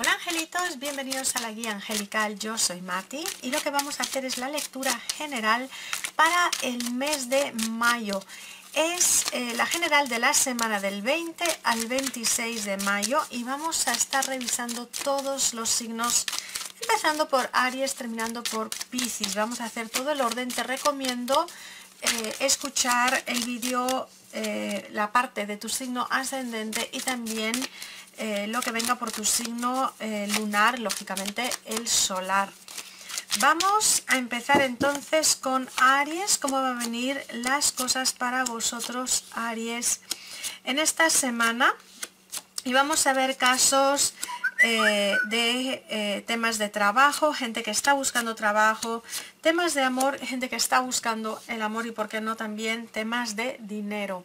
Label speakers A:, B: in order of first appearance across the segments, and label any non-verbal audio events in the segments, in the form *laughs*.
A: Hola angelitos, bienvenidos a la guía angelical, yo soy Mati y lo que vamos a hacer es la lectura general para el mes de mayo. Es eh, la general de la semana del 20 al 26 de mayo y vamos a estar revisando todos los signos empezando por Aries, terminando por Pisces. Vamos a hacer todo el orden, te recomiendo eh, escuchar el vídeo, eh, la parte de tu signo ascendente y también eh, lo que venga por tu signo eh, lunar, lógicamente el solar. Vamos a empezar entonces con Aries, cómo van a venir las cosas para vosotros Aries en esta semana y vamos a ver casos eh, de temas de trabajo, gente que está buscando trabajo, temas de amor, gente que está buscando el amor y por qué no también temas de dinero.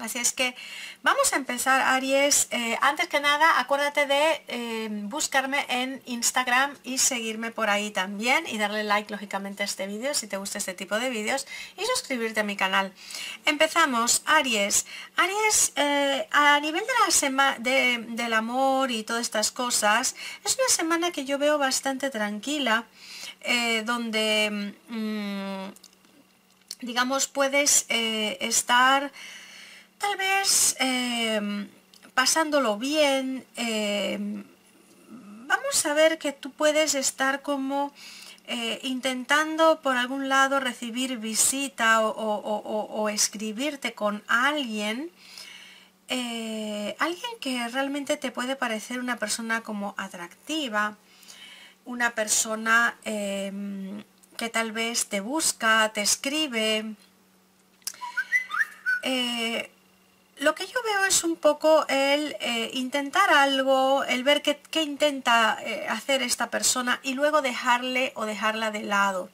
A: Así es que vamos a empezar, Aries. Eh, antes que nada, acuérdate de eh, buscarme en Instagram y seguirme por ahí también y darle like, lógicamente, a este vídeo si te gusta este tipo de vídeos y suscribirte a mi canal. Empezamos, Aries. Aries, eh, a nivel de la semana del amor y todas estas cosas, es una semana que yo veo bastante tranquila, donde, mm, digamos, puedes estar tal vez em, pasándolo bien, em, vamos a ver que tú puedes estar como eh, intentando por algún lado recibir visita o, escribirte con alguien, eh, alguien que realmente te puede parecer una persona como atractiva, una persona em, que tal vez te busca, te escribe, eh, lo que yo veo es un poco el eh, intentar algo, el ver qué, intenta eh, hacer esta persona y luego dejarle o dejarla de lado.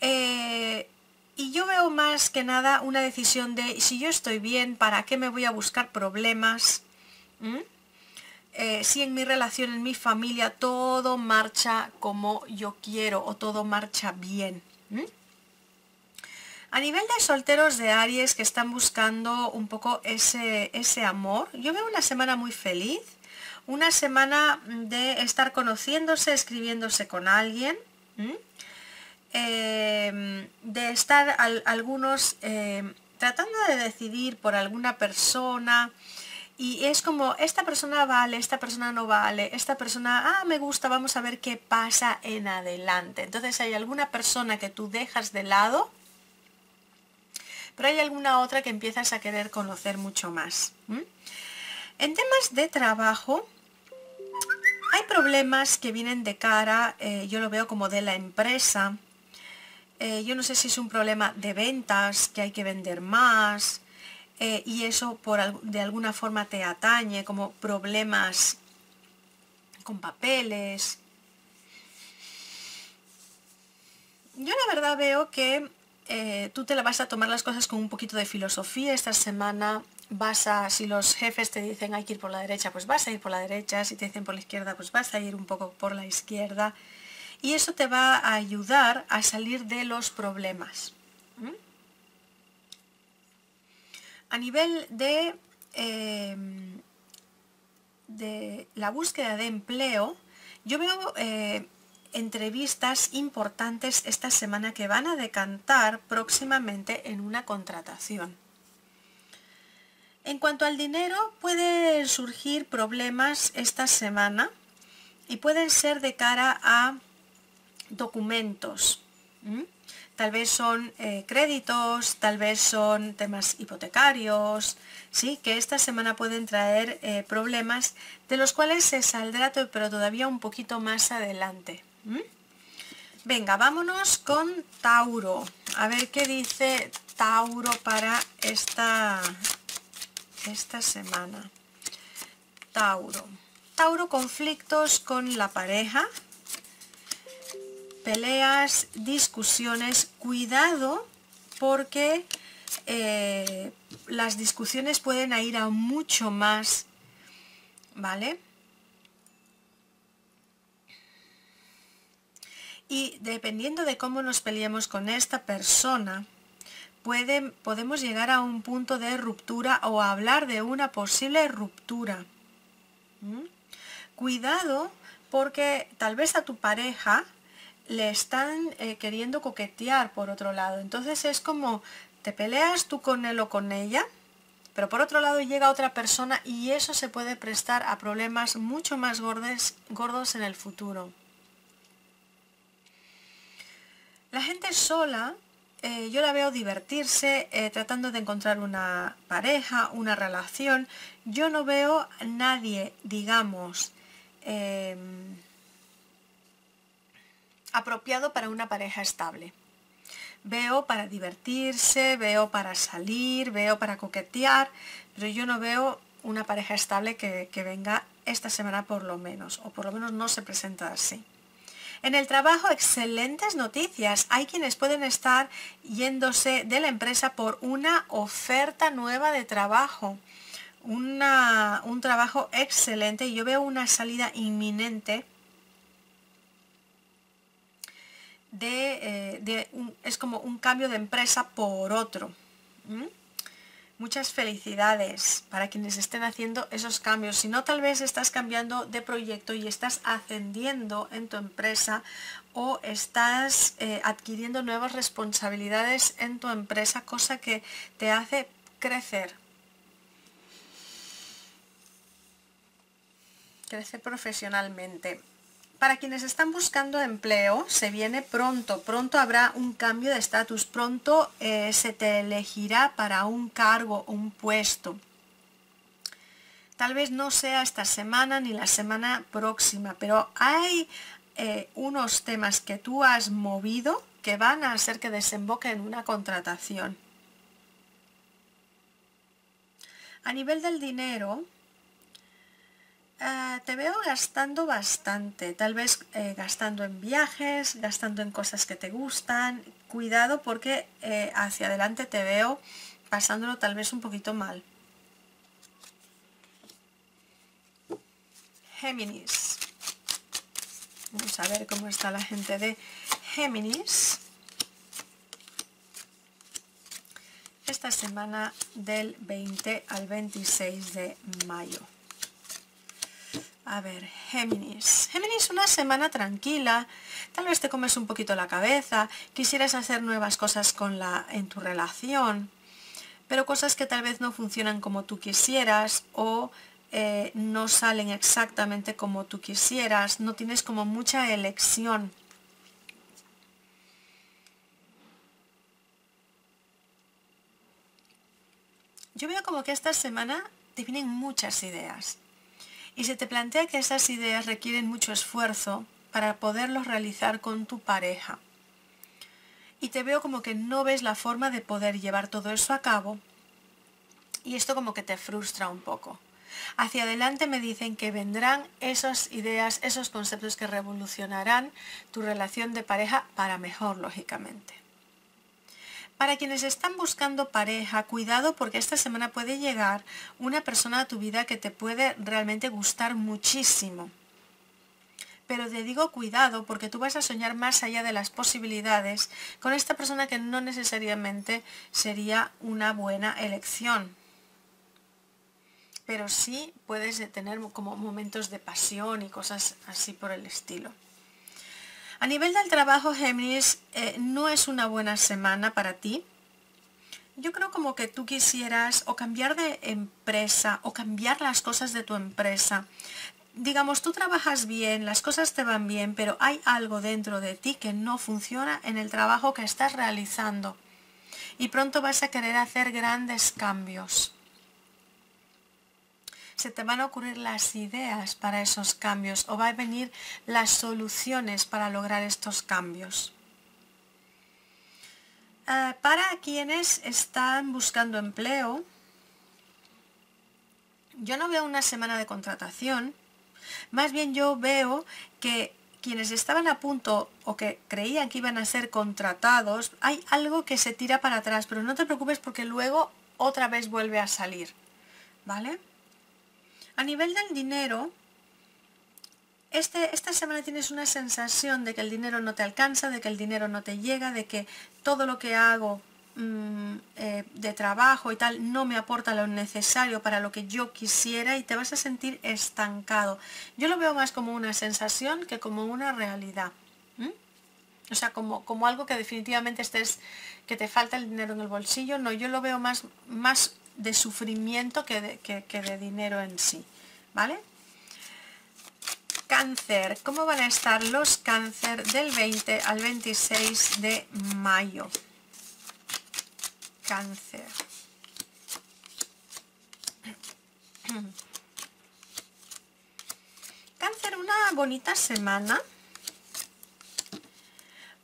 A: Eh, y yo veo más que nada una decisión de si yo estoy bien, ¿para qué me voy a buscar problemas? si en mi relación, en mi familia, todo marcha como yo quiero o todo marcha bien. A nivel de solteros de Aries que están buscando un poco ese, ese amor, yo veo una semana muy feliz, una semana de estar conociéndose, escribiéndose con alguien, em, de estar algunos em, tratando de decidir por alguna persona, y es como, esta persona vale, esta persona no vale, esta persona, ah, me gusta, vamos a ver qué pasa en adelante. Entonces hay alguna persona que tú dejas de lado pero hay alguna otra que empiezas a querer conocer mucho más. En temas de trabajo, hay problemas que vienen de cara, eh, yo lo veo como de la empresa. Eh, yo no sé si es un problema de ventas, que hay que vender más, eh, y eso por, de alguna forma te atañe, como problemas con papeles. Yo la verdad veo que eh, tú te la vas a tomar las cosas con un poquito de filosofía. Esta semana vas a, si los jefes te dicen hay que ir por la derecha, pues vas a ir por la derecha. Si te dicen por la izquierda, pues vas a ir un poco por la izquierda. Y eso te va a ayudar a salir de los problemas. A nivel de, em, de la búsqueda de empleo, yo veo eh, entrevistas importantes esta semana que van a decantar próximamente en una contratación. En cuanto al dinero, pueden surgir problemas esta semana y pueden ser de cara a documentos. Tal vez son eh, créditos, tal vez son temas hipotecarios, ¿sí? que esta semana pueden traer eh, problemas de los cuales se saldrá, pero todavía un poquito más adelante. ¿Mm? Venga, vámonos con Tauro. A ver qué dice Tauro para esta, esta semana. Tauro. Tauro, conflictos con la pareja, peleas, discusiones. Cuidado porque eh, las discusiones pueden ir a mucho más, ¿vale? Y dependiendo de cómo nos peleemos con esta persona, podemos llegar a un punto de ruptura o hablar de una posible ruptura. ¿Mm? cuidado porque tal vez a tu pareja le están eh, queriendo coquetear por otro lado. Entonces es como te peleas tú con él o con ella, pero por otro lado llega otra persona y eso se puede prestar a problemas mucho más gordos, gordos en el futuro. La gente sola, eh, yo la veo divertirse, eh, tratando de encontrar una pareja, una relación. Yo no veo a nadie, digamos, em, apropiado para una pareja estable. Veo para divertirse, veo para salir, veo para coquetear, pero yo no veo una pareja estable que, que venga esta semana por lo menos, o por lo menos no se presenta así. En el trabajo, excelentes noticias. Hay quienes pueden estar yéndose de la empresa por una oferta nueva de trabajo. un trabajo excelente y yo veo una salida inminente de, eh, es como un cambio de empresa por otro. Muchas felicidades para quienes estén haciendo esos cambios. Si no, tal vez estás cambiando de proyecto y estás ascendiendo en tu empresa o estás eh, adquiriendo nuevas responsabilidades en tu empresa, cosa que te hace crecer. Crecer profesionalmente. Para quienes están buscando empleo, se viene pronto, pronto habrá un cambio de estatus, pronto eh, se te elegirá para un cargo, un puesto. Tal vez no sea esta semana ni la semana próxima, pero hay eh, unos temas que tú has movido que van a hacer que desemboque en una contratación. A nivel del dinero, Ah, te veo gastando bastante, tal vez eh, gastando en viajes, gastando en cosas que te gustan. Cuidado porque eh, hacia adelante te veo pasándolo tal vez un poquito mal. Géminis. Vamos a ver cómo está la gente de Géminis. Esta semana del 20 al 26 de mayo. A ver, Géminis. Géminis, una semana tranquila. Tal vez te comes un poquito la cabeza. Quisieras hacer nuevas cosas con la, en tu relación. Pero cosas que tal vez no funcionan como tú quisieras o eh, no salen exactamente como tú quisieras. No tienes como mucha elección. Yo veo como que esta semana te vienen muchas ideas y se te plantea que esas ideas requieren mucho esfuerzo para poderlos realizar con tu pareja. Y te veo como que no ves la forma de poder llevar todo eso a cabo y esto como que te frustra un poco. Hacia adelante me dicen que vendrán esas ideas, esos conceptos que revolucionarán tu relación de pareja para mejor, lógicamente. Para quienes están buscando pareja, cuidado porque esta semana puede llegar una persona a tu vida que te puede realmente gustar muchísimo. Pero te digo cuidado porque tú vas a soñar más allá de las posibilidades con esta persona que no necesariamente sería una buena elección. Pero sí puedes tener como momentos de pasión y cosas así por el estilo. A nivel del trabajo, Géminis, eh, no es una buena semana para ti. Yo creo como que tú quisieras o cambiar de empresa o cambiar las cosas de tu empresa. Digamos, tú trabajas bien, las cosas te van bien, pero hay algo dentro de ti que no funciona en el trabajo que estás realizando. Y pronto vas a querer hacer grandes cambios se te van a ocurrir las ideas para esos cambios o va a venir las soluciones para lograr estos cambios. Eh, para quienes están buscando empleo, yo no veo una semana de contratación, más bien yo veo que quienes estaban a punto o que creían que iban a ser contratados, hay algo que se tira para atrás, pero no te preocupes porque luego otra vez vuelve a salir, ¿vale? A nivel del dinero, este, esta semana tienes una sensación de que el dinero no te alcanza, de que el dinero no te llega, de que todo lo que hago mm, eh, de trabajo y tal no me aporta lo necesario para lo que yo quisiera y te vas a sentir estancado. Yo lo veo más como una sensación que como una realidad. O sea, como, como algo que definitivamente estés, que te falta el dinero en el bolsillo. No, yo lo veo más, más de sufrimiento que de, que de dinero en sí. ¿Vale? Cáncer, ¿cómo van a estar los cáncer del 20 al 26 de mayo? Cáncer. Cáncer, una bonita semana.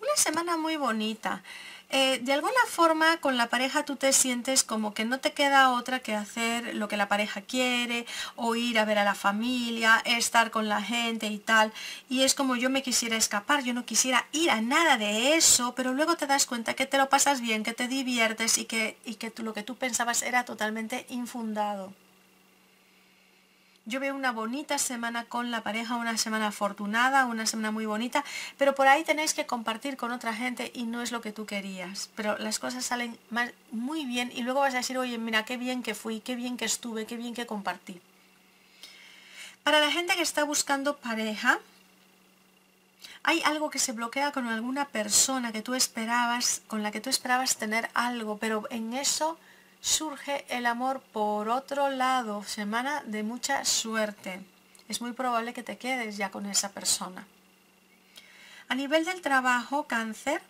A: Una semana muy bonita. Eh, de alguna forma con la pareja tú te sientes como que no te queda otra que hacer lo que la pareja quiere o ir a ver a la familia, estar con la gente y tal. Y es como yo me quisiera escapar, yo no quisiera ir a nada de eso, pero luego te das cuenta que te lo pasas bien, que te diviertes y que, y que lo que tú pensabas era totalmente infundado. Yo veo una bonita semana con la pareja, una semana afortunada, una semana muy bonita, pero por ahí tenéis que compartir con otra gente y no es lo que tú querías. Pero las cosas salen muy bien y luego vas a decir, oye, mira, qué bien que fui, qué bien que estuve, qué bien que compartí. Para la gente que está buscando pareja, hay algo que se bloquea con alguna persona que tú esperabas, con la que tú esperabas tener algo, pero en eso surge el amor por otro lado, semana de mucha suerte. Es muy probable que te quedes ya con esa persona. A nivel del trabajo, cáncer,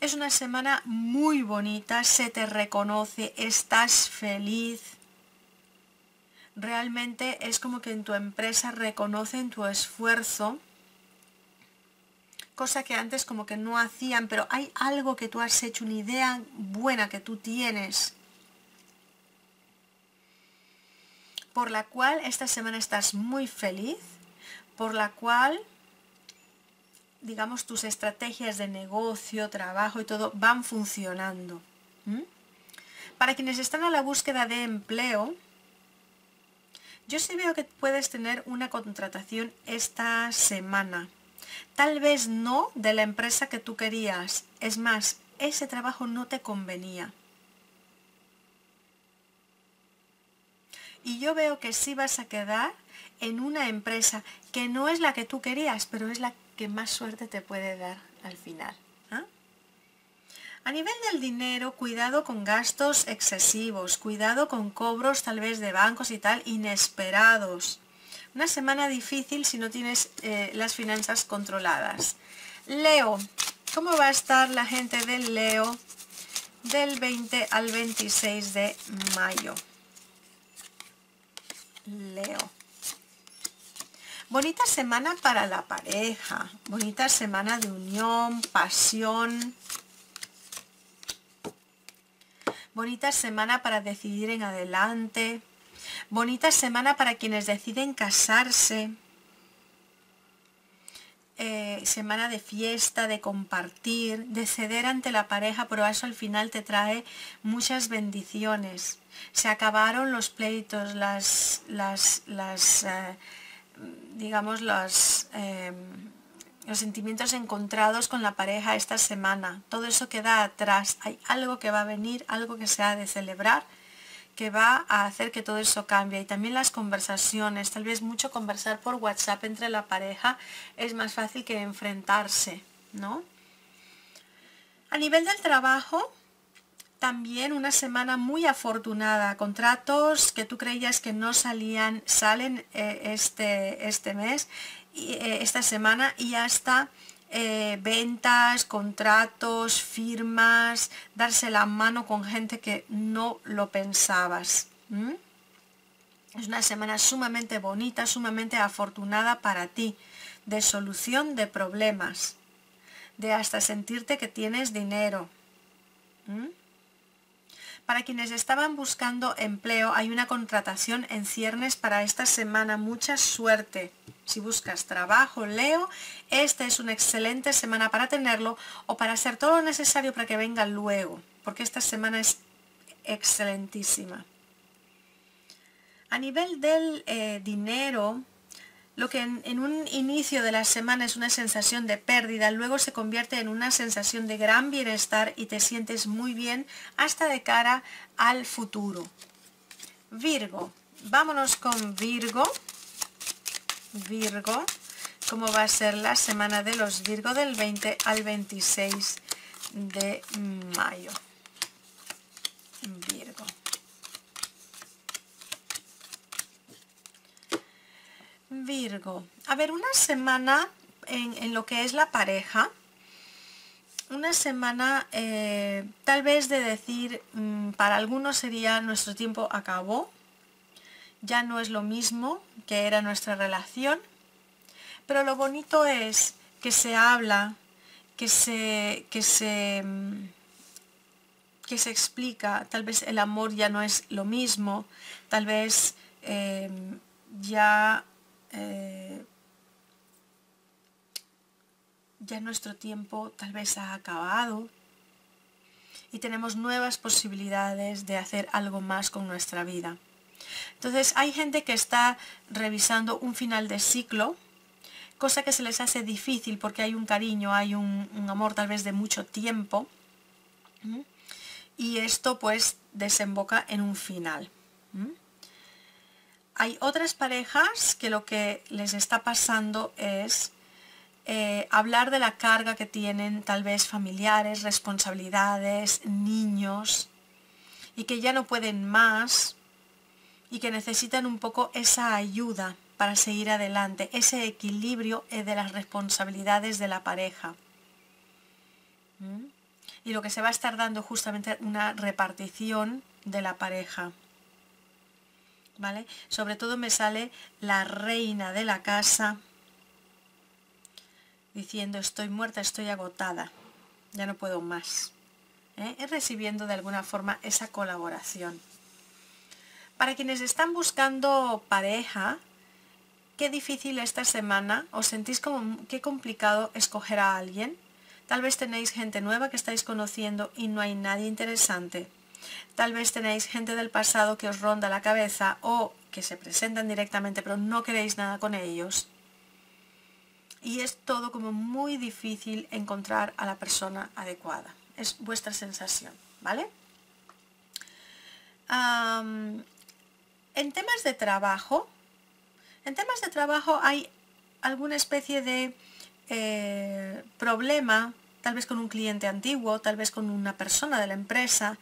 A: es una semana muy bonita, se te reconoce, estás feliz. Realmente es como que en tu empresa reconocen tu esfuerzo, cosa que antes como que no hacían, pero hay algo que tú has hecho, una idea buena que tú tienes por la cual esta semana estás muy feliz, por la cual, digamos, tus estrategias de negocio, trabajo y todo van funcionando. Para quienes están a la búsqueda de empleo, yo sí veo que puedes tener una contratación esta semana. Tal vez no de la empresa que tú querías. Es más, ese trabajo no te convenía. y yo veo que sí vas a quedar en una empresa que no es la que tú querías, pero es la que más suerte te puede dar al final. ¿ah? A nivel del dinero, cuidado con gastos excesivos, cuidado con cobros tal vez de bancos y tal inesperados. Una semana difícil si no tienes eh, las finanzas controladas. Leo, ¿cómo va a estar la gente del Leo del 20 al 26 de mayo? Leo. Bonita semana para la pareja, bonita semana de unión, pasión. Bonita semana para decidir en adelante. Bonita semana para quienes deciden casarse. Eh, semana de fiesta, de compartir, de ceder ante la pareja, pero eso al final te trae muchas bendiciones. Se acabaron los pleitos, las, las, las eh, digamos, los, em, los sentimientos encontrados con la pareja esta semana. Todo eso queda atrás. Hay algo que va a venir, algo que se ha de celebrar que va a hacer que todo eso cambie. Y también las conversaciones, tal vez mucho conversar por WhatsApp entre la pareja es más fácil que enfrentarse, ¿no? A nivel del trabajo, también una semana muy afortunada. Contratos que tú creías que no salían, salen eh, este, este mes, y, eh, esta semana y hasta eh, ventas, contratos, firmas, darse la mano con gente que no lo pensabas. Es una semana sumamente bonita, sumamente afortunada para ti, de solución de problemas, de hasta sentirte que tienes dinero. Para quienes estaban buscando empleo, hay una contratación en ciernes para esta semana. Mucha suerte. Si buscas trabajo, Leo, esta es una excelente semana para tenerlo o para hacer todo lo necesario para que venga luego, porque esta semana es excelentísima. A nivel del eh, dinero, lo que en, un inicio de la semana es una sensación de pérdida, luego se convierte en una sensación de gran bienestar y te sientes muy bien hasta de cara al futuro. Virgo, vámonos con Virgo. Virgo, cómo va a ser la semana de los Virgo del 20 al 26 de mayo. Virgo. Virgo. A ver, una semana en, lo que es la pareja. Una semana eh, tal vez de decir, mm, para algunos sería nuestro tiempo acabó. Ya no es lo mismo que era nuestra relación. Pero lo bonito es que se habla, que se, que se, mm, que se explica. Tal vez el amor ya no es lo mismo. Tal vez eh, ya eh, ya nuestro tiempo tal vez ha acabado y tenemos nuevas posibilidades de hacer algo más con nuestra vida. Entonces hay gente que está revisando un final de ciclo, cosa que se les hace difícil porque hay un cariño, hay un, amor tal vez de mucho tiempo, y esto pues desemboca en un final. Hay otras parejas que lo que les está pasando es eh, hablar de la carga que tienen tal vez familiares, responsabilidades, niños, y que ya no pueden más y que necesitan un poco esa ayuda para seguir adelante, ese equilibrio eh, de las responsabilidades de la pareja. ¿Mm? Y lo que se va a estar dando justamente una repartición de la pareja. Sobre todo me sale la reina de la casa diciendo estoy muerta, estoy agotada, ya no puedo más. ¿eh? recibiendo de alguna forma esa colaboración. Para quienes están buscando pareja, qué difícil esta semana, os sentís como qué complicado escoger a alguien. Tal vez tenéis gente nueva que estáis conociendo y no hay nadie interesante. Tal vez tenéis gente del pasado que os ronda la cabeza o que se presentan directamente pero no queréis nada con ellos. Y es todo como muy difícil encontrar a la persona adecuada. Es vuestra sensación, ¿vale? en temas de trabajo, en temas de trabajo hay alguna especie de eh, problema, tal vez con un cliente antiguo, tal vez con una persona de la empresa,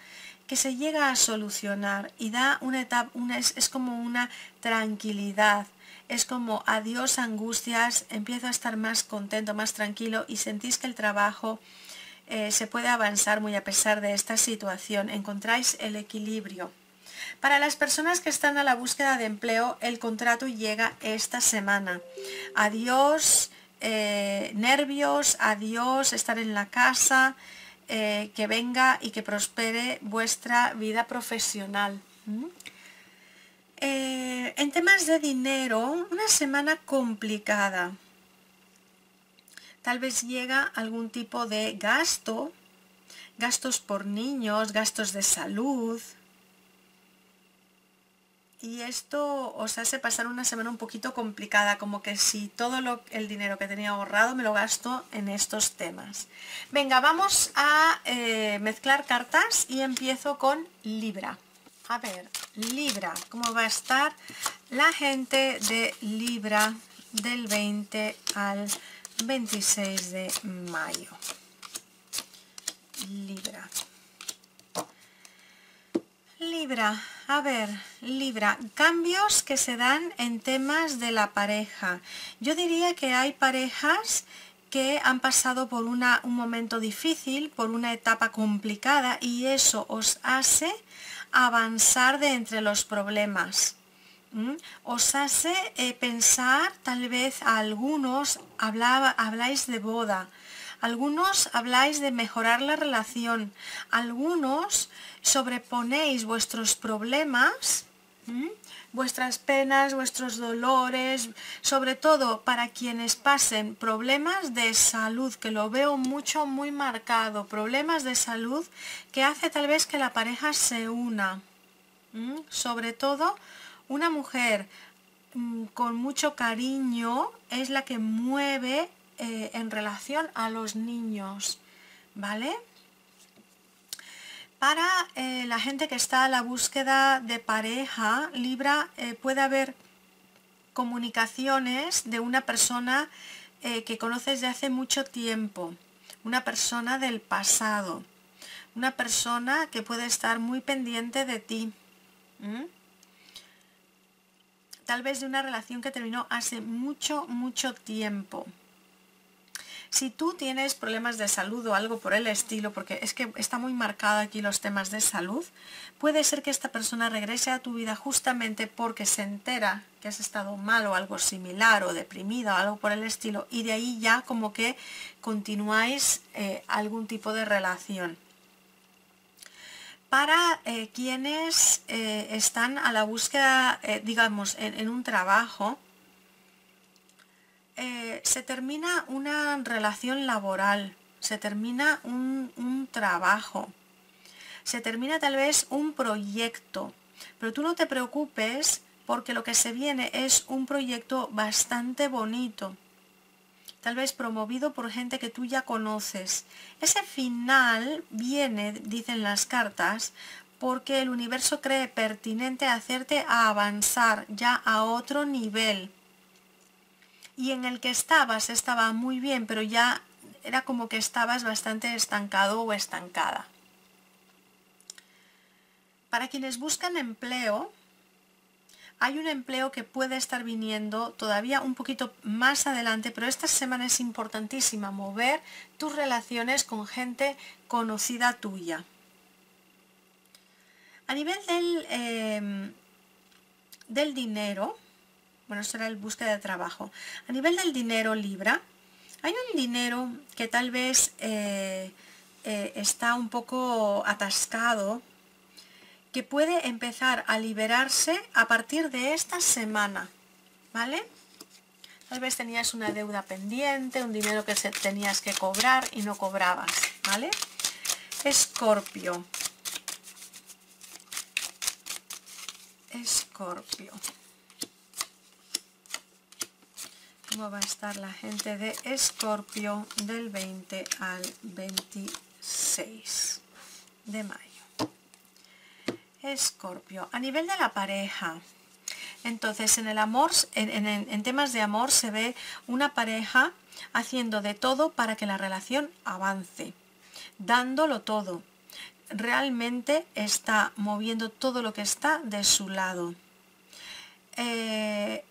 A: que se llega a solucionar y da una etapa, una, es, como una tranquilidad, es como adiós angustias, empiezo a estar más contento, más tranquilo y sentís que el trabajo eh, se puede avanzar muy a pesar de esta situación, encontráis el equilibrio. Para las personas que están a la búsqueda de empleo, el contrato llega esta semana. Adiós eh, nervios, adiós estar en la casa, eh, que venga y que prospere vuestra vida profesional. Eh, en temas de dinero, una semana complicada. Tal vez llega algún tipo de gasto, gastos por niños, gastos de salud, y esto os hace pasar una semana un poquito complicada, como que si todo lo, el dinero que tenía ahorrado me lo gasto en estos temas. Venga, vamos a eh, mezclar cartas y empiezo con Libra. A ver, Libra, ¿cómo va a estar la gente de Libra del 20 al 26 de mayo? Libra. Libra, a ver, Libra, cambios que se dan en temas de la pareja. Yo diría que hay parejas que han pasado por una, un momento difícil, por una etapa complicada y eso os hace avanzar de entre los problemas. Os hace eh, pensar, tal vez a algunos habláis de boda, algunos habláis de mejorar la relación, algunos sobreponéis vuestros problemas, vuestras penas, vuestros dolores, sobre todo para quienes pasen problemas de salud, que lo veo mucho, muy marcado, problemas de salud que hace tal vez que la pareja se una. Sobre todo una mujer mm, con mucho cariño es la que mueve eh, en relación a los niños, ¿vale? Para eh, la gente que está a la búsqueda de pareja, Libra, eh, puede haber comunicaciones de una persona que conoces de hace mucho tiempo, una persona del pasado, una persona que puede estar muy pendiente de ti tal vez de una relación que terminó hace mucho, mucho tiempo. Si tú tienes problemas de salud o algo por el estilo, porque es que está muy marcado aquí los temas de salud, puede ser que esta persona regrese a tu vida justamente porque se entera que has estado mal o algo similar o deprimida o algo por el estilo y de ahí ya como que continuáis eh, algún tipo de relación. Para eh, quienes eh, están a la búsqueda, digamos, en, un trabajo, se termina una relación laboral, se termina un, un trabajo, se termina tal vez un proyecto, pero tú no te preocupes porque lo que se viene es un proyecto bastante bonito tal vez promovido por gente que tú ya conoces. Ese final viene, dicen las cartas, porque el universo cree pertinente hacerte avanzar ya a otro nivel. Y en el que estabas estaba muy bien, pero ya era como que estabas bastante estancado o estancada. Para quienes buscan empleo, hay un empleo que puede estar viniendo todavía un poquito más adelante, pero esta semana es importantísima mover tus relaciones con gente conocida tuya. A nivel del, em, del dinero, bueno, será el búsqueda de trabajo. A nivel del dinero Libra, hay un dinero que tal vez eh, eh, está un poco atascado que puede empezar a liberarse a partir de esta semana, ¿vale? Tal vez tenías una deuda pendiente, un dinero que tenías que cobrar y no cobrabas, ¿vale? Escorpio. Escorpio. ¿Cómo va a estar la gente de Escorpio del 20 al 26 de mayo? Escorpio, a nivel de la pareja, entonces en el amor, en, temas de amor se ve una pareja haciendo de todo para que la relación avance, dándolo todo. Realmente está moviendo todo lo que está de su lado. Eh,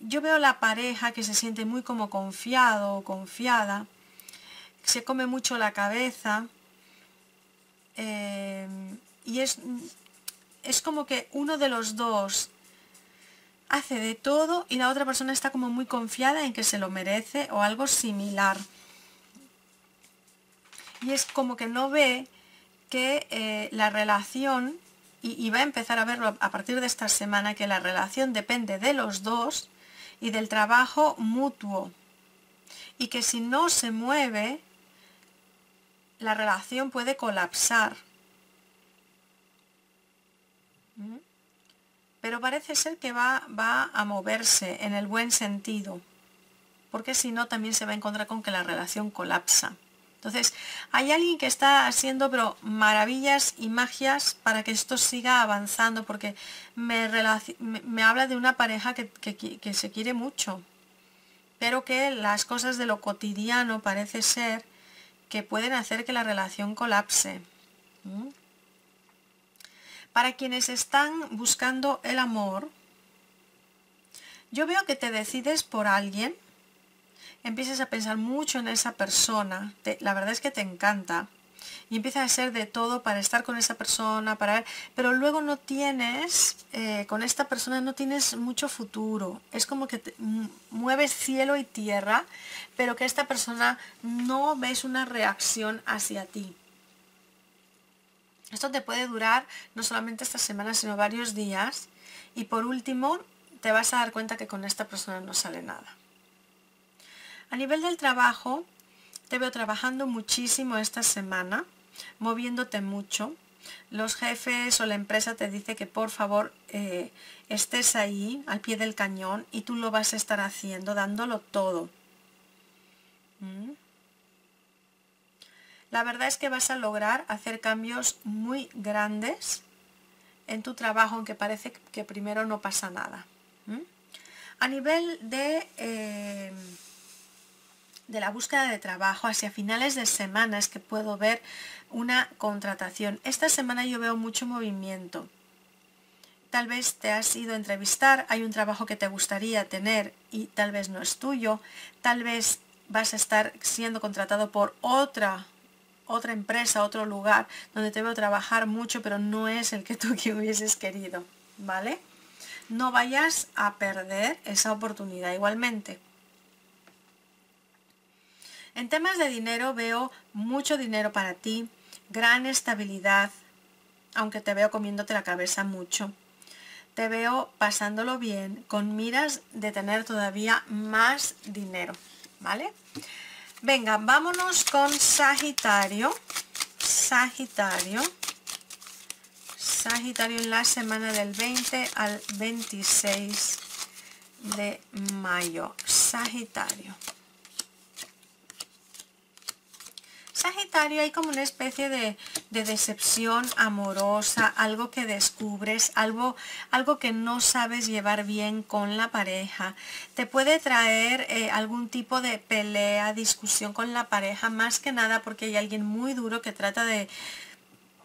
A: yo veo la pareja que se siente muy como confiado o confiada, se come mucho la cabeza eh, y es es como que uno de los dos hace de todo y la otra persona está como muy confiada en que se lo merece o algo similar. Y es como que no ve que eh, la relación, y, y, va a empezar a verlo a partir de esta semana, que la relación depende de los dos y del trabajo mutuo. Y que si no se mueve, la relación puede colapsar. Pero parece ser que va, va a moverse en el buen sentido, porque si no también se va a encontrar con que la relación colapsa. Entonces, hay alguien que está haciendo pero maravillas y magias para que esto siga avanzando, porque me, me, habla de una pareja que, se quiere mucho, pero que las cosas de lo cotidiano parece ser que pueden hacer que la relación colapse. Para quienes están buscando el amor, yo veo que te decides por alguien, empiezas a pensar mucho en esa persona, la verdad es que te encanta, y empiezas a hacer de todo para estar con esa persona, para pero luego no tienes, eh, con esta persona no tienes mucho futuro. Es como que mueves cielo y tierra, pero que esta persona no ves una reacción hacia ti. Esto te puede durar no solamente esta semana, sino varios días. Y por último, te vas a dar cuenta que con esta persona no sale nada. A nivel del trabajo, te veo trabajando muchísimo esta semana, moviéndote mucho. Los jefes o la empresa te dice que por favor eh, estés ahí al pie del cañón y tú lo vas a estar haciendo, dándolo todo. ¿Mm? La verdad es que vas a lograr hacer cambios muy grandes en tu trabajo, aunque parece que primero no pasa nada. ¿Mm? A nivel de, eh, de la búsqueda de trabajo, hacia finales de semana es que puedo ver una contratación. Esta semana yo veo mucho movimiento. Tal vez te has ido a entrevistar, hay un trabajo que te gustaría tener y tal vez no es tuyo. Tal vez vas a estar siendo contratado por otra otra empresa, otro lugar donde te veo trabajar mucho, pero no es el que tú que *laughs* hubieses querido, ¿vale? No vayas a perder esa oportunidad igualmente. En temas de dinero veo mucho dinero para ti, gran estabilidad, aunque te veo comiéndote la cabeza mucho. Te veo pasándolo bien, con miras de tener todavía más dinero, ¿vale? Venga, vámonos con Sagitario. Sagitario. Sagitario en la semana del 20 al 26 de mayo. Sagitario. Sagitario hay como una especie de, decepción amorosa, algo que descubres, algo, algo que no sabes llevar bien con la pareja. Te puede traer eh, algún tipo de pelea, discusión con la pareja, más que nada porque hay alguien muy duro que trata de,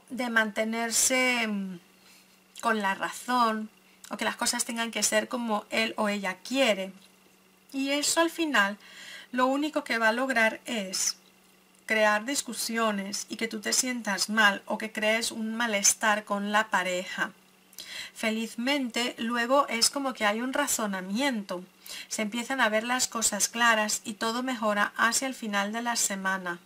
A: de mantenerse mm, con la razón o que las cosas tengan que ser como él o ella quiere. Y eso al final lo único que va a lograr es crear discusiones y que tú te sientas mal o que crees un malestar con la pareja. Felizmente luego es como que hay un razonamiento, se empiezan a ver las cosas claras y todo mejora hacia el final de la semana.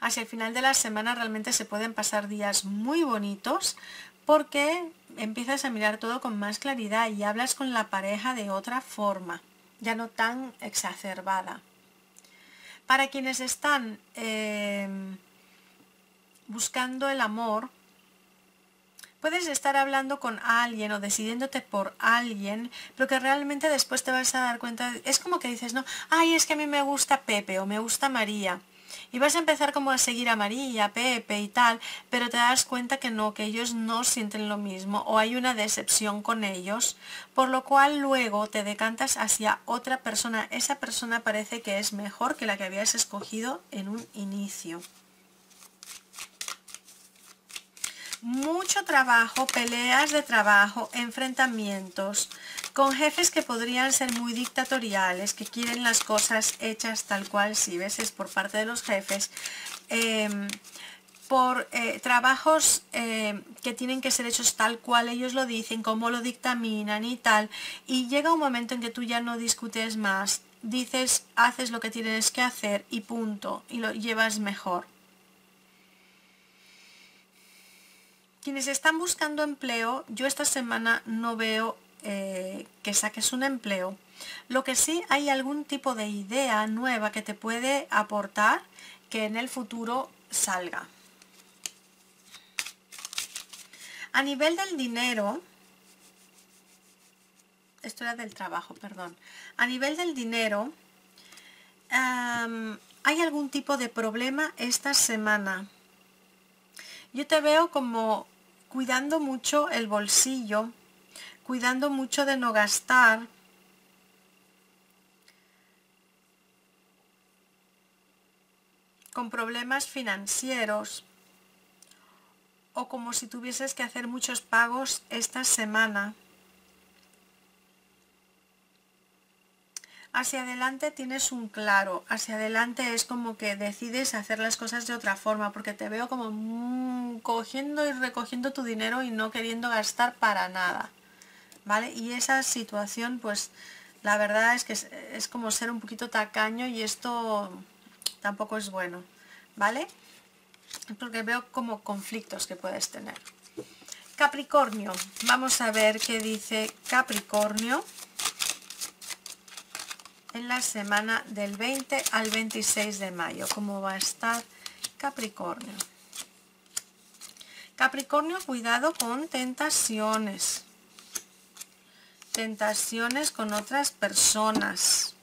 A: Hacia el final de la semana realmente se pueden pasar días muy bonitos porque empiezas a mirar todo con más claridad y hablas con la pareja de otra forma, ya no tan exacerbada. Para quienes están em, buscando el amor, puedes estar hablando con alguien o decidiéndote por alguien, pero que realmente después te vas a dar cuenta, es como que dices, no, ay, es que a mí me gusta Pepe o me gusta María y vas a empezar como a seguir a María, Pepe y tal, pero te das cuenta que no, que ellos no sienten lo mismo o hay una decepción con ellos, por lo cual luego te decantas hacia otra persona. Esa persona parece que es mejor que la que habías escogido en un inicio. Mucho trabajo, peleas de trabajo, enfrentamientos, con jefes que podrían ser muy dictatoriales, que quieren las cosas hechas tal cual, si ves, es por parte de los jefes, em, por eh, trabajos em, que tienen que ser hechos tal cual ellos lo dicen, como lo dictaminan y tal, y llega un momento en que tú ya no discutes más, dices, haces lo que tienes que hacer y punto, y lo llevas mejor. Quienes están buscando empleo, yo esta semana no veo eh, que saques un empleo. Lo que sí hay algún tipo de idea nueva que te puede aportar que en el futuro salga. A nivel del dinero, esto era del trabajo, perdón. A nivel del dinero, hay algún tipo de problema esta semana. Yo te veo como cuidando mucho el bolsillo, cuidando mucho de no gastar, con problemas financieros o como si tuvieses que hacer muchos pagos esta semana. Hacia adelante tienes un claro, hacia adelante es como que decides hacer las cosas de otra forma, porque te veo como mm, cogiendo y recogiendo tu dinero y no queriendo gastar para nada, ¿vale? Y esa situación, pues la verdad es que es, como ser un poquito tacaño y esto tampoco es bueno, ¿vale? Porque veo como conflictos que puedes tener. Capricornio, vamos a ver qué dice Capricornio en la semana del 20 al 26 de mayo. ¿Cómo va a estar Capricornio? Capricornio, cuidado con tentaciones. tentaciones con otras personas.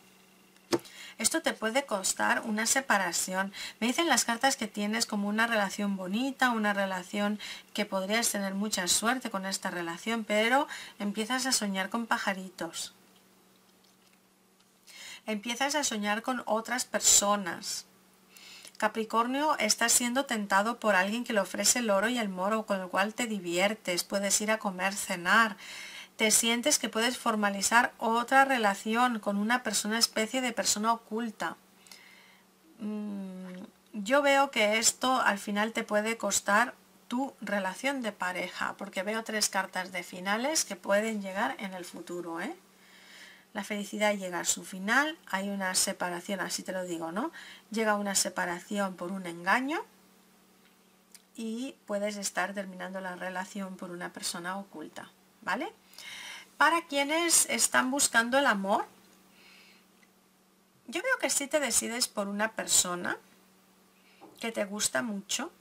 A: Esto te puede costar una separación. Me dicen las cartas que tienes como una relación bonita, una relación que podrías tener mucha suerte con esta relación, pero empiezas a soñar con pajaritos. Empiezas a soñar con otras personas. Capricornio, estás siendo tentado por alguien que le ofrece el oro y el moro, con el cual te diviertes, puedes ir a comer, cenar, te sientes que puedes formalizar otra relación con una persona especie de persona oculta. Mm, yo veo que esto al final te puede costar tu relación de pareja, porque veo tres cartas de finales que pueden llegar en el futuro. ¿eh? La felicidad llega a su final, hay una separación, así te lo digo, ¿no? Llega una separación por un engaño y puedes estar terminando la relación por una persona oculta, ¿vale? Para quienes están buscando el amor, yo veo que si te decides por una persona que te gusta mucho,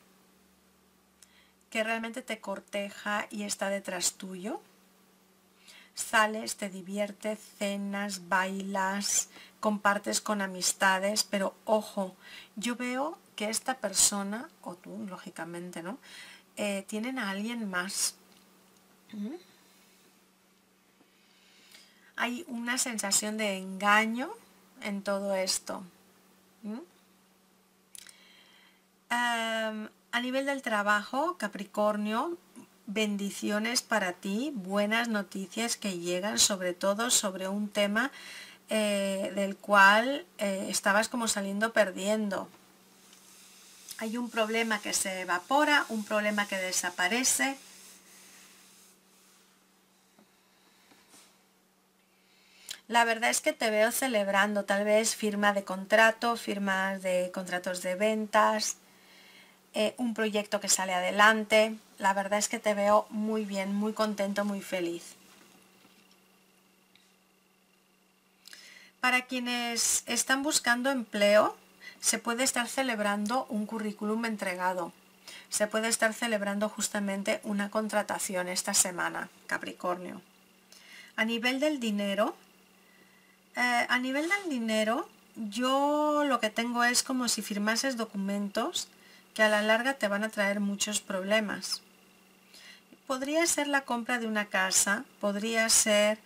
A: que realmente te corteja y está detrás tuyo, sales, te diviertes, cenas, bailas, compartes con amistades, pero ojo, yo veo que esta persona, o tú, lógicamente, ¿no? Eh, tienen a alguien más. ¿Mm? hay una sensación de engaño en todo esto. a nivel del trabajo, Capricornio, bendiciones para ti, buenas noticias que llegan sobre todo sobre un tema eh, del cual eh, estabas como saliendo perdiendo. Hay un problema que se evapora, un problema que desaparece, La verdad es que te veo celebrando tal vez firma de contrato, firmas de contratos de ventas, eh, un proyecto que sale adelante. La verdad es que te veo muy bien, muy contento, muy feliz. Para quienes están buscando empleo, se puede estar celebrando un currículum entregado. Se puede estar celebrando justamente una contratación esta semana, Capricornio. A nivel del dinero, eh, a nivel del dinero, yo lo que tengo es como si firmases documentos que a la larga te van a traer muchos problemas. Podría ser la compra de una casa, podría ser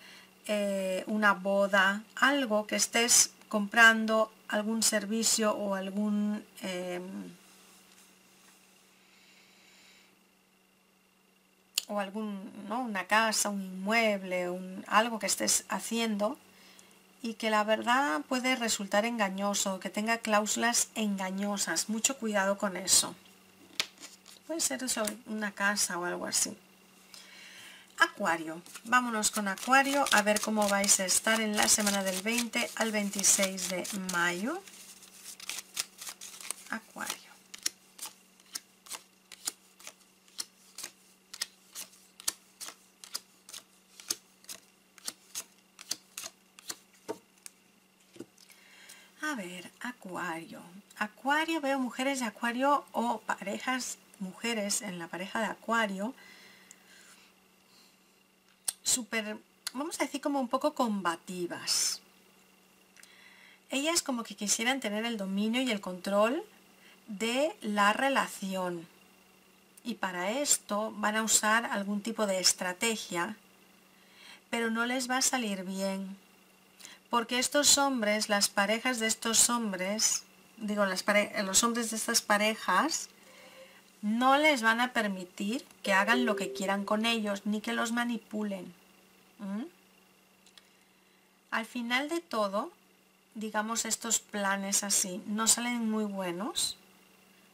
A: eh, una boda, algo que estés comprando, algún servicio o algún... Em, o algún, ¿no? una casa, un inmueble, un, algo que estés haciendo y que la verdad puede resultar engañoso, que tenga cláusulas engañosas. Mucho cuidado con eso. Puede ser sobre una casa o algo así. Acuario. Vámonos con Acuario a ver cómo vais a estar en la semana del 20 al 26 de mayo. Acuario. A ver, Acuario. Acuario, veo mujeres de Acuario o parejas, mujeres en la pareja de Acuario. Súper, vamos a decir como un poco combativas. Ellas como que quisieran tener el dominio y el control de la relación. Y para esto van a usar algún tipo de estrategia, pero no les va a salir bien porque estos hombres, las parejas de estos hombres, digo, las los hombres de estas parejas, no les van a permitir que hagan lo que quieran con ellos, ni que los manipulen. Al final de todo, digamos, estos planes así no salen muy buenos,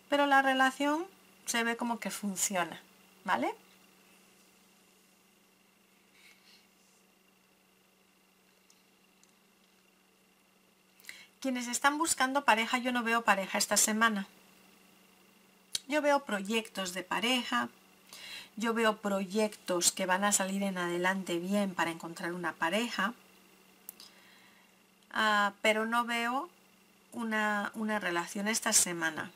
A: pero la relación se ve como que funciona, ¿vale? Quienes están buscando pareja, yo no veo pareja esta semana. Yo veo proyectos de pareja, yo veo proyectos que van a salir en adelante bien para encontrar una pareja, ah, pero no veo una, una relación esta semana.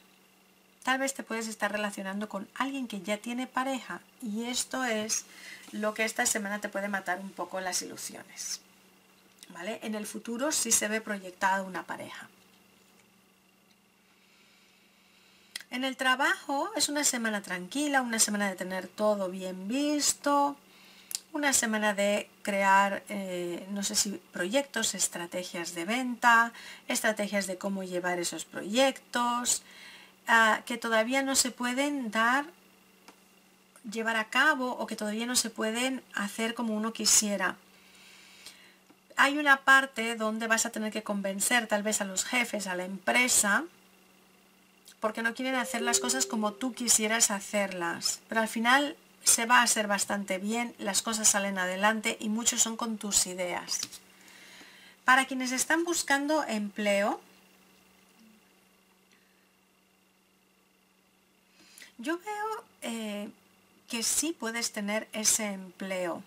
A: tal vez te puedes estar relacionando con alguien que ya tiene pareja y esto es lo que esta semana te puede matar un poco las ilusiones. En el futuro sí se ve proyectada una pareja. En el trabajo es una semana tranquila, una semana de tener todo bien visto, una semana de crear, eh, no sé si proyectos, estrategias de venta, estrategias de cómo llevar esos proyectos, ah, que todavía no se pueden dar, llevar a cabo o que todavía no se pueden hacer como uno quisiera. Hay una parte donde vas a tener que convencer tal vez a los jefes, a la empresa, porque no quieren hacer las cosas como tú quisieras hacerlas. Pero al final se va a hacer bastante bien, las cosas salen adelante y muchos son con tus ideas. Para quienes están buscando empleo, yo veo eh, que sí puedes tener ese empleo.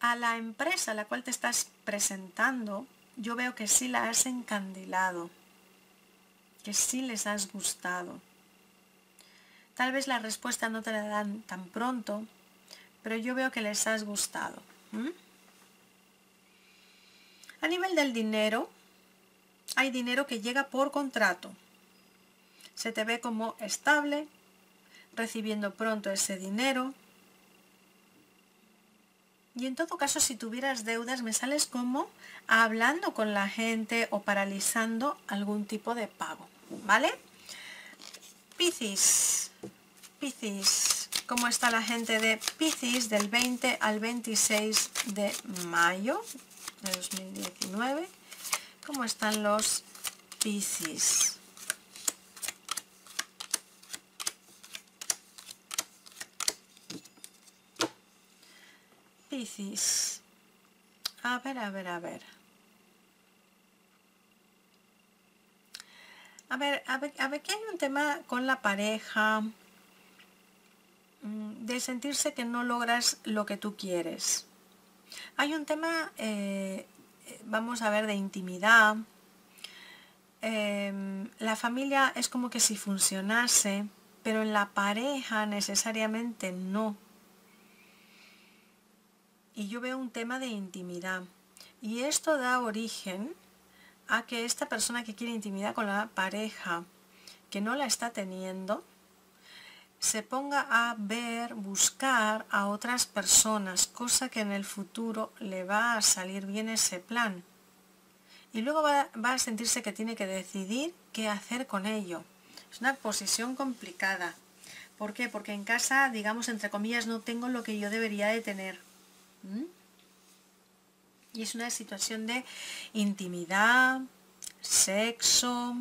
A: A la empresa a la cual te estás presentando, yo veo que sí la has encandilado, que sí les has gustado. Tal vez la respuesta no te la dan tan pronto, pero yo veo que les has gustado. A nivel del dinero, hay dinero que llega por contrato. Se te ve como estable, recibiendo pronto ese dinero, y en todo caso, si tuvieras deudas, me sales como hablando con la gente o paralizando algún tipo de pago, ¿vale? Piscis, Piscis, ¿cómo está la gente de Piscis del 20 al 26 de mayo de 2019? ¿Cómo están los Piscis? A ver, a ver, a ver. A ver, a ver, a ver, que hay un tema con la pareja mm, de sentirse que no logras lo que tú quieres. Hay un tema, eh, vamos a ver, de intimidad. Em, la familia es como que si funcionase, pero en la pareja necesariamente no y yo veo un tema de intimidad. Y esto da origen a que esta persona que quiere intimidad con la pareja, que no la está teniendo, se ponga a ver, buscar a otras personas, cosa que en el futuro le va a salir bien ese plan. Y luego va, a sentirse que tiene que decidir qué hacer con ello. Es una posición complicada. ¿Por qué? Porque en casa, digamos, entre comillas, no tengo lo que yo debería de tener. ¿Mm? Y es una situación de intimidad, sexo,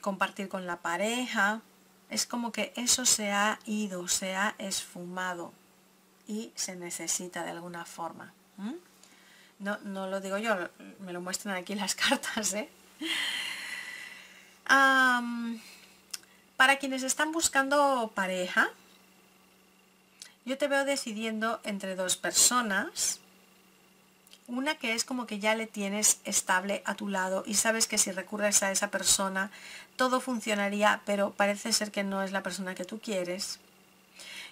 A: compartir con la pareja. Es como que eso se ha ido, se ha esfumado y se necesita de alguna forma. ¿Mm? No, no, lo digo yo, me lo muestran aquí las *laughs* cartas. ¿eh? para quienes están buscando pareja, yo te veo decidiendo entre dos personas. Una que es como que ya le tienes estable a tu lado y sabes que si recurres a esa persona todo funcionaría, pero parece ser que no es la persona que tú quieres.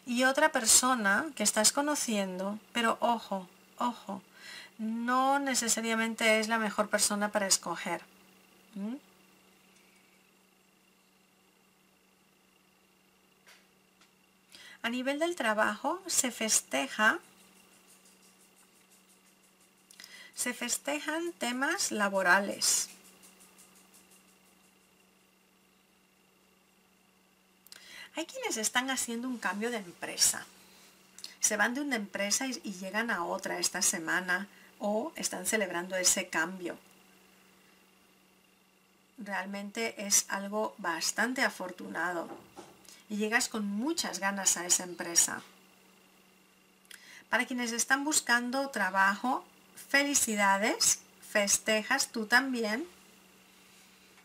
A: Y otra persona que estás conociendo, pero ojo, ojo, no necesariamente es la mejor persona para escoger. A nivel del trabajo se festeja, se festejan temas laborales. Hay quienes están haciendo un cambio de empresa. Se van de una empresa y, y llegan a otra esta semana o están celebrando ese cambio. Realmente es algo bastante afortunado y llegas con muchas ganas a esa empresa. Para quienes están buscando trabajo, felicidades, festejas tú también.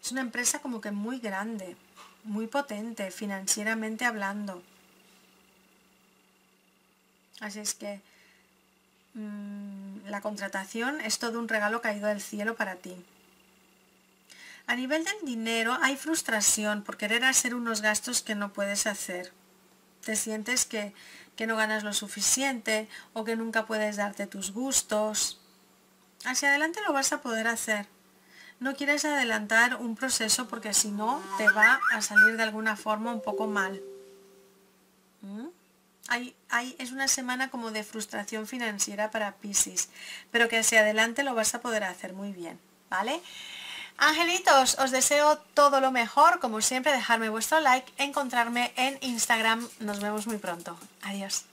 A: Es una empresa como que muy grande, muy potente, financieramente hablando. Así es que mm, la contratación es todo un regalo caído del cielo para ti. A nivel del dinero hay frustración por querer hacer unos gastos que no puedes hacer. Te sientes que, que no ganas lo suficiente o que nunca puedes darte tus gustos. Hacia adelante lo vas a poder hacer. No quieres adelantar un proceso porque si no te va a salir de alguna forma un poco mal. ¿Mm? es una semana como de frustración financiera para Pisces, pero que hacia adelante lo vas a poder hacer muy bien, ¿vale? Angelitos, os deseo todo lo mejor, como siempre, dejarme vuestro like, encontrarme en Instagram, nos vemos muy pronto. Adiós.